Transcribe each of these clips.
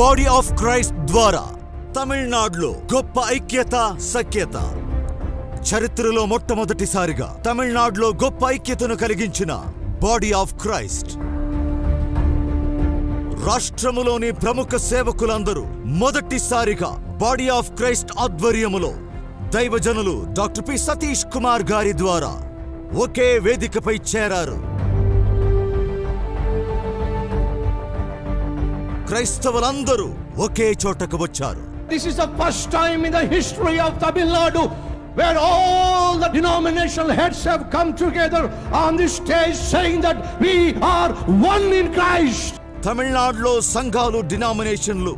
Body of Christ ద్వారా తమిళనాడులో గొప్ప ఐక్యత సఖ్యత. చరిత్రలో మొట్టమొదటిసారిగా తమిళనాడులో గొప్ప ఐక్యతను కలిగించిన బాడీ ఆఫ్ క్రైస్ట్ రాష్ట్రములోని ప్రముఖ సేవకులందరూ మొదటిసారిగా బాడీ ఆఫ్ క్రైస్ట్ ఆధ్వర్యములో దైవజనులు డాక్టర్ పి సతీష్ కుమార్ గారి ద్వారా ఒకే వేదికపై చేరారు. క్రైస్తవులందరూ ఒకే చోటకు వచ్చారు This is the first time in the history of Tamil Nadu where all the denominational heads have come together on this stage saying that we are one in Christ. తమిళనాడులో సంఘాలు డినామినేషన్లు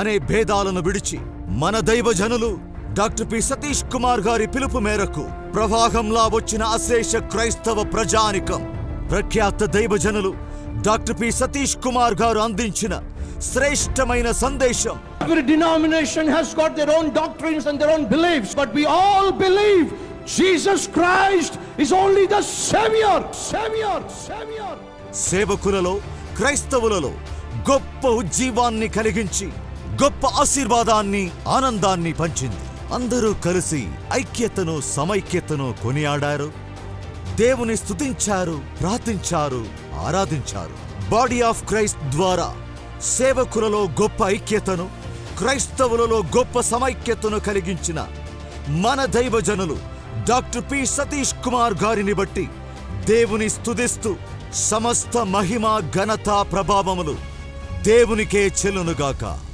అనే భేదాలను విడిచి మన దైవజనులు డాక్టర్ పి సతీష్ కుమార్ గారి పిలుపు మేరకు ప్రవాహంలా వచ్చిన అశేష క్రైస్తవ ప్రజానికం ప్రఖ్యాత దైవజనులు డాక్టర్ పి సతీష్ కుమార్ గారు అందించిన శ్రేష్టమైన సందేశం Every denomination has got their own doctrines and their own beliefs, but we all believe Jesus Christ is only the Savior, Savior, Savior. సేవకులలో క్రైస్తవులలో గొప్ప ఉజ్జీవాన్ని కలిగించి గొప్ప ఆశీర్వాదాన్ని ఆనందాన్ని పంచింది అందరూ కలిసి ఐక్యతను సమైక్యతను కొనియాడారు దేవుని స్తుతించారు ప్రార్థించారు ఆరాధించారు బాడీ ఆఫ్ క్రైస్ట్ ద్వారా సేవకులలో గొప్ప ఐక్యతను క్రైస్తవులలో గొప్ప సమైక్యతను కలిగించిన మన దైవజనులు డాక్టర్ పి. సతీష్ కుమార్ గారిని బట్టి దేవుని స్తుతిస్తూ సమస్త మహిమ ఘనత ప్రభావములు దేవునికే చెల్లునుగాక.